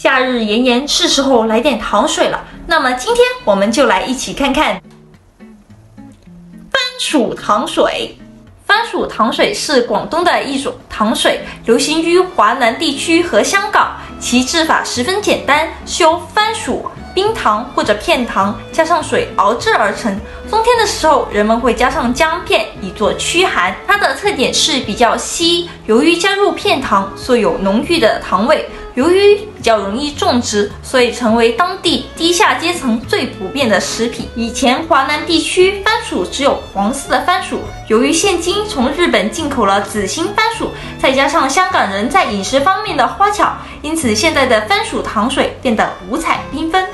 夏日炎炎，是时候来点糖水了。那么今天我们就来一起看看番薯糖水。番薯糖水是广东的一种糖水，流行于华南地区和香港。其制法十分简单，是由番薯。冰糖或者片糖加上水熬制而成。冬天的时候，人们会加上姜片以作驱寒。它的特点是比较稀，由于加入片糖，所以有浓郁的糖味。由于比较容易种植，所以成为当地低下阶层最普遍的食品。以前华南地区番薯只有黄色的番薯，由于现今从日本进口了紫心番薯，再加上香港人在饮食方面的花巧，因此现在的番薯糖水变得五彩缤纷。